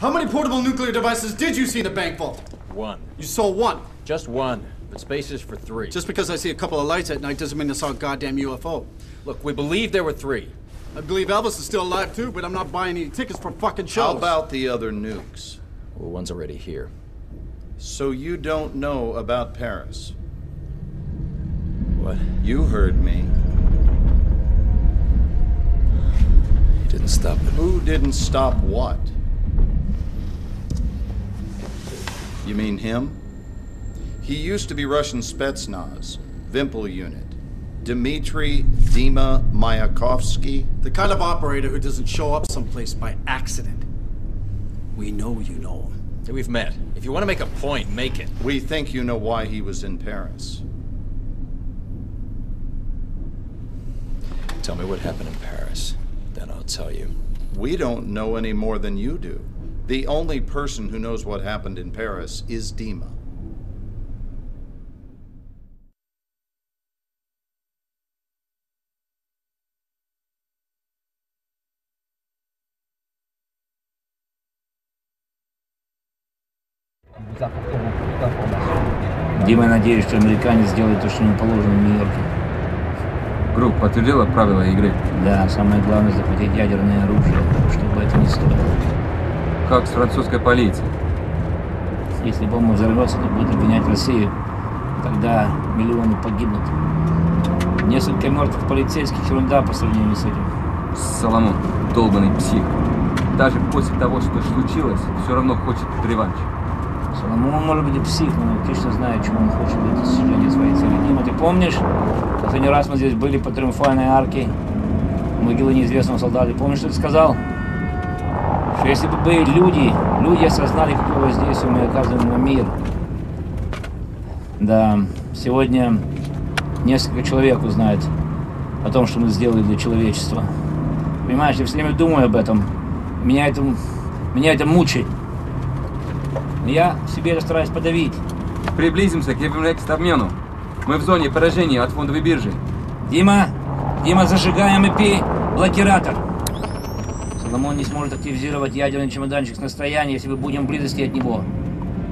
How many portable nuclear devices did you see in the bank vault? One. You saw one. Just one. But space is for three. Just because I see a couple of lights at night doesn't mean I saw a goddamn UFO. Look, we believe there were three. I believe Elvis is still alive too, but I'm not buying any tickets for fucking shows. How about the other nukes? Well, one's already here. So you don't know about Paris? What? You heard me. He didn't stop it. Who didn't stop what? You mean him? He used to be Russian Spetsnaz, Vimpel unit. Dmitry Dima Mayakovsky. The kind of operator who doesn't show up someplace by accident. We know you know him. We've met. If you want to make a point, make it. We think you know why he was in Paris. Tell me what happened in Paris. Then I'll tell you. We don't know any more than you do. The only person who knows what happened in Paris is Dima. Дима, надеюсь, что американец сделает то, что ему положено в Нью-Йорке. Группа подтвердила правила игры. Да, самое главное захватить ядерное оружие, чтобы это не стоило. Как с французской полицией. Если бомба взорвется, то будет обвинять Россию. Тогда миллионы погибнут. Несколько мертвых полицейских ерунда по сравнению с этим. Соломон, долбанный псих. Даже после того, что случилось, все равно хочет реванш. Соломон может быть и псих, но точно знаю, чего он хочет для достижения своей цели. Дима, ты помнишь, последний раз мы здесь были по Триумфальной арке, могилы неизвестного солдата. Помнишь, что ты сказал? Что если бы были люди, люди осознали, какое воздействие мы оказываем на мир. Да, сегодня несколько человек узнает о том, что мы сделали для человечества. Понимаешь, я все время думаю об этом. Меня это, меня это мучает. Я себе стараюсь подавить. Приблизимся к Евромекс-обмену. Мы в зоне поражения от фондовой биржи. Дима, Дима, зажигаем ИП блокиратор. Соломон не сможет активизировать ядерный чемоданчик с настояния, если мы будем в близости от него.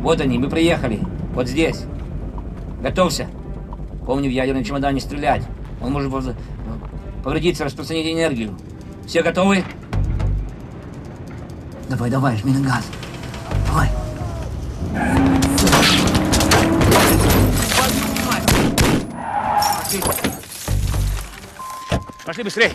Вот они, мы приехали. Вот здесь. Готовься. Помни, в ядерный чемодан не стрелять. Он может повредиться, распространить энергию. Все готовы? Давай, давай, жми на газ. Давай. Пошли. Пошли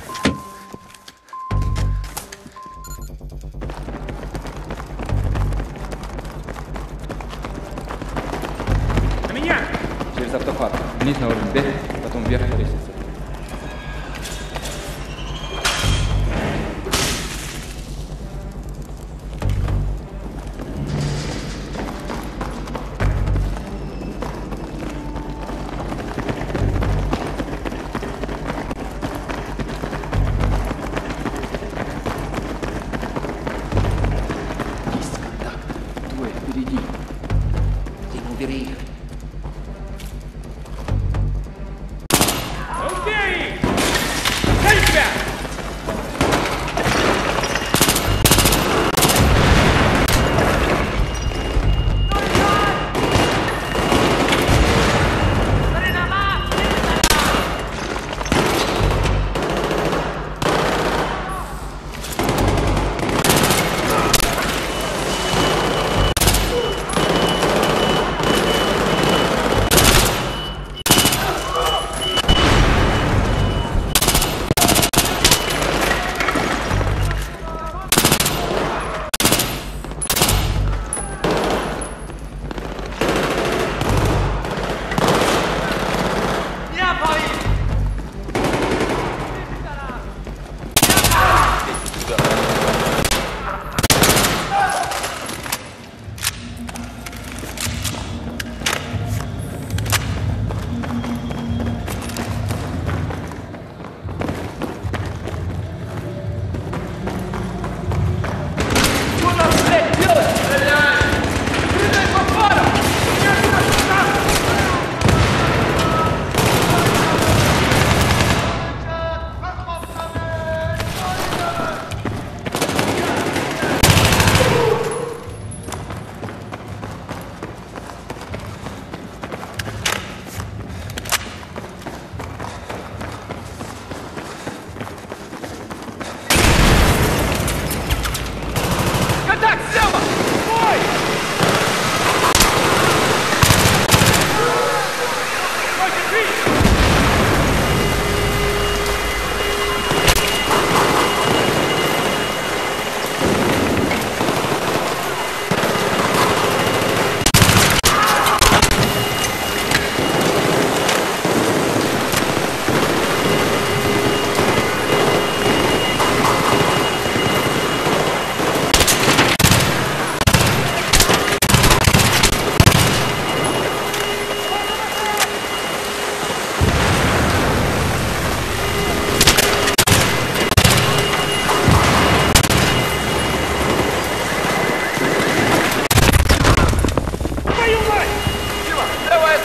Вниз на уровень Б, потом вверх по лестнице.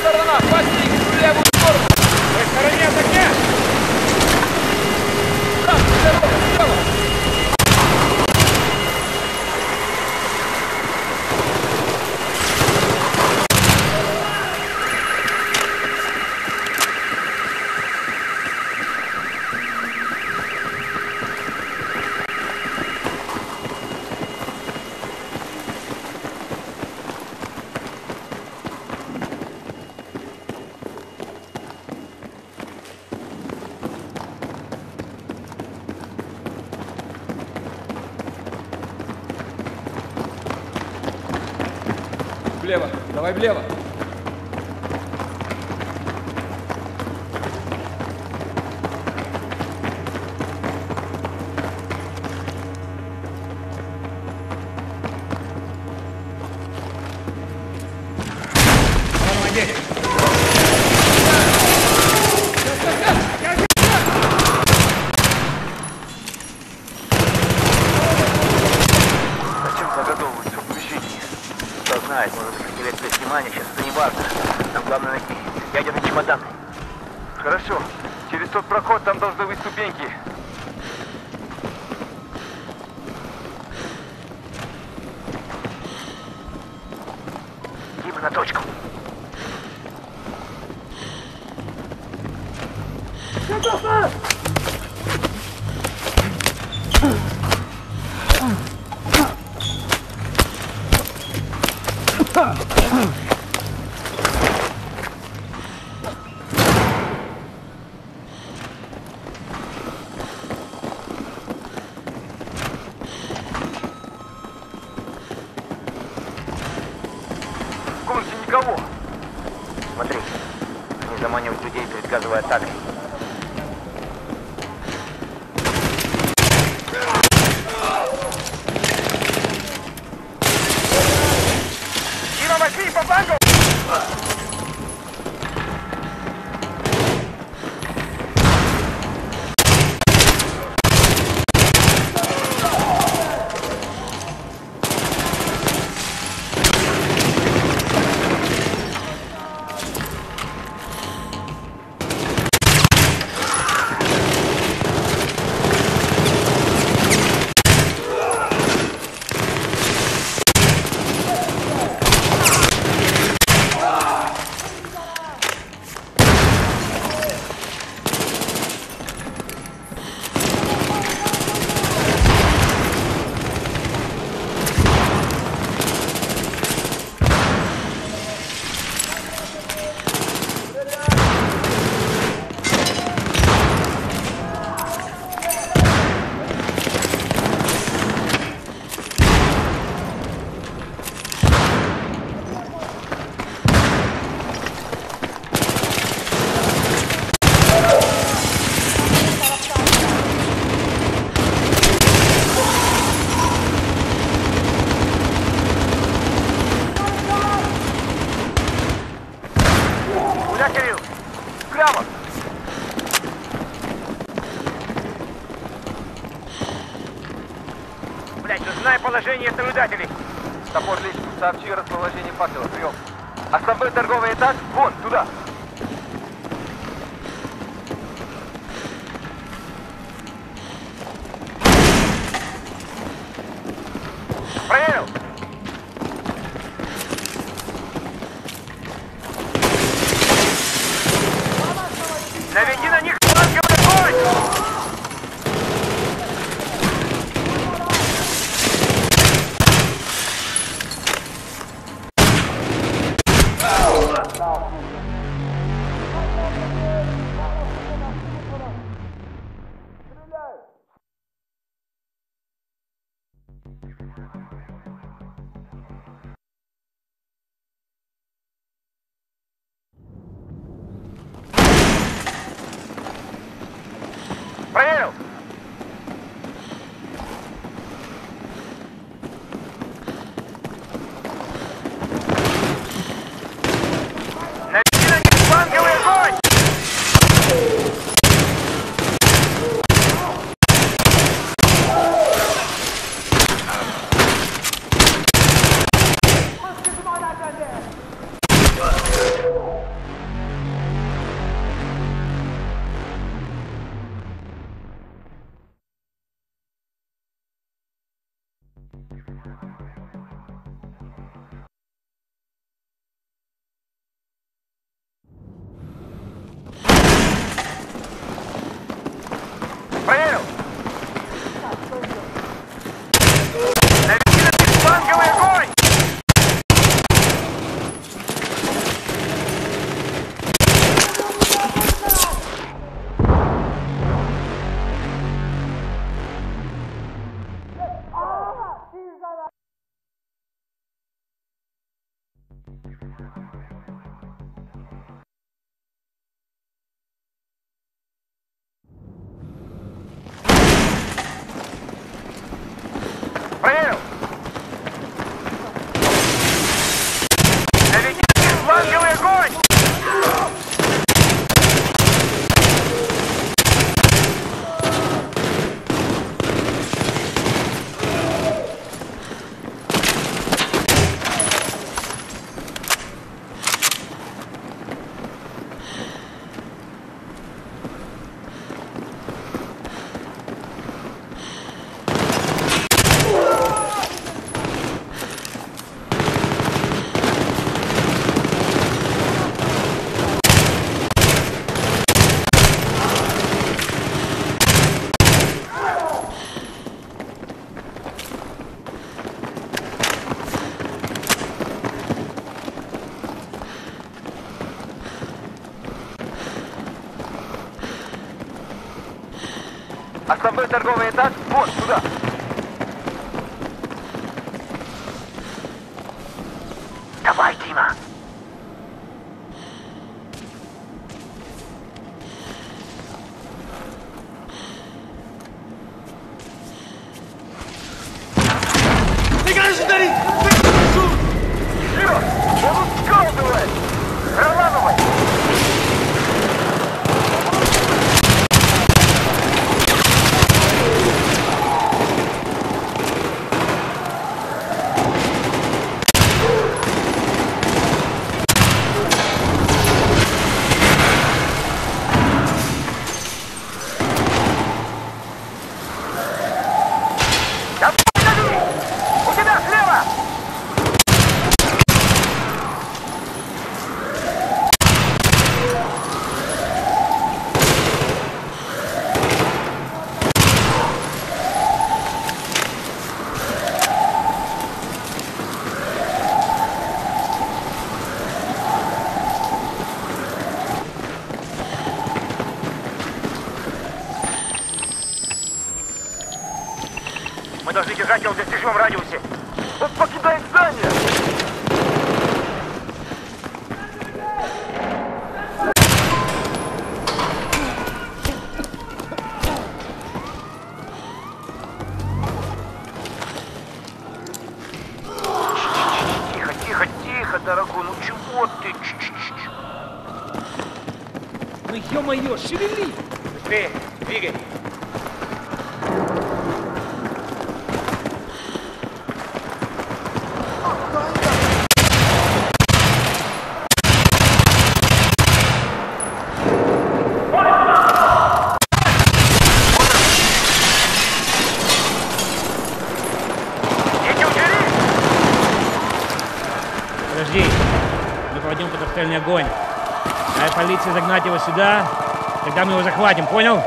Serdan abi. Влево, давай влево. because we're attacking. Торговый этаж, А Основной торговый этаж вот сюда. for смертельный огонь. Дай полиции загнать его сюда. Тогда мы его захватим, понял?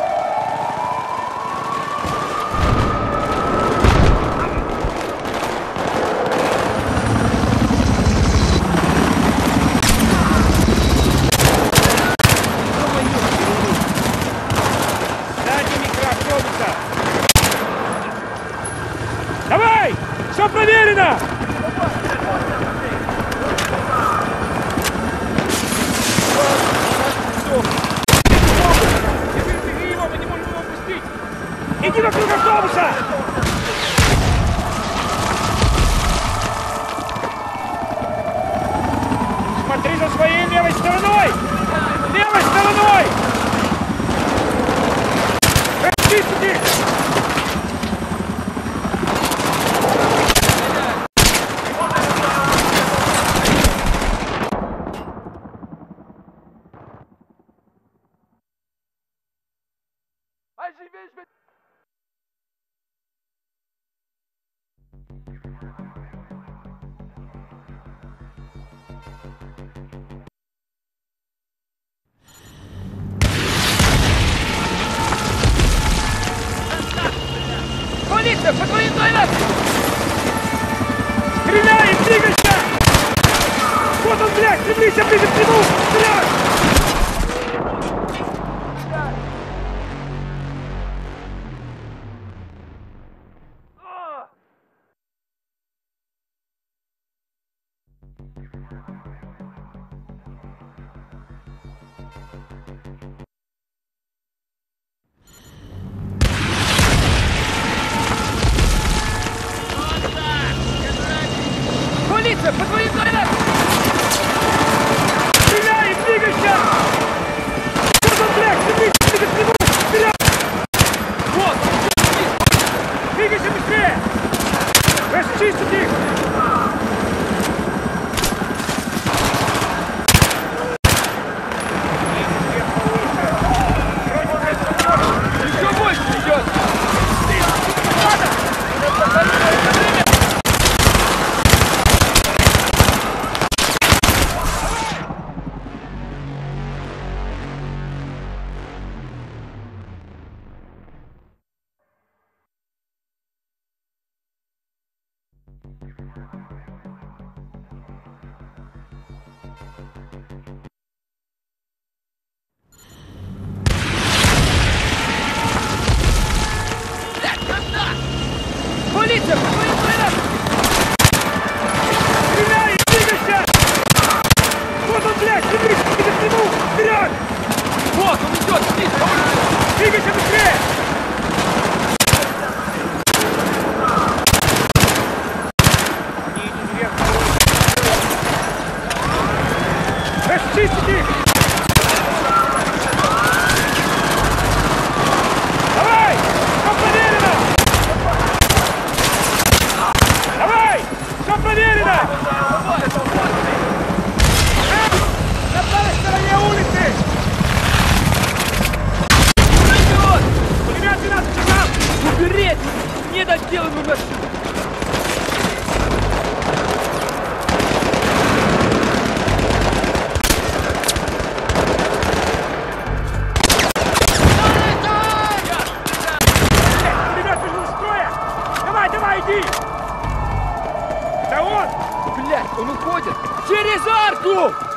Vamos lá! двигайся! По твоим двойным! Стреляй, двигайся! Вот он, блядь, стремлись, я ближе к нему! Вперед! Подводи! faster! Он! Уходит! Через арку!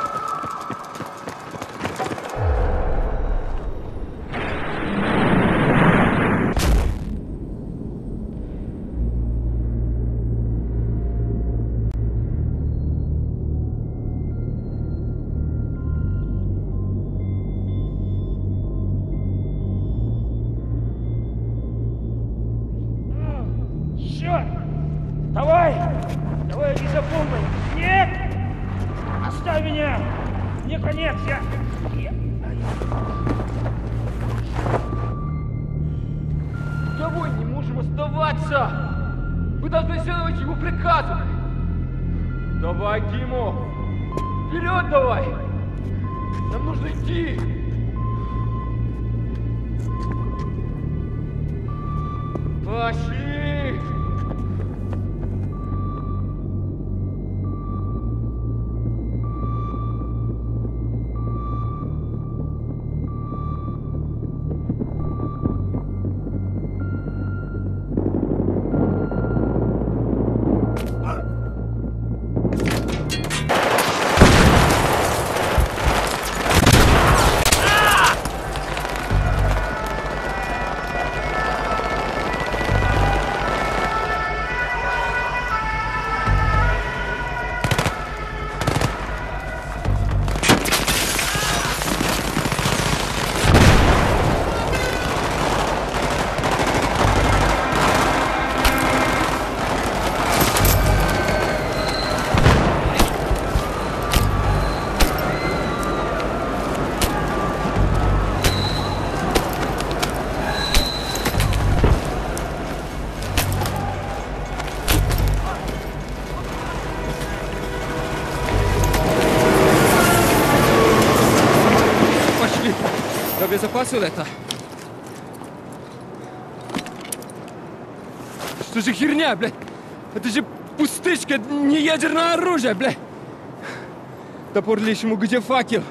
Кого не можем оставаться? Мы должны следовать его приказу! Давай, Диму! Вперед давай! Нам нужно идти! Пошли! Я безопасил это? Что же херня, блядь? Это же пустышка, не ядерное оружие, блядь! Топор лишь ему где факел?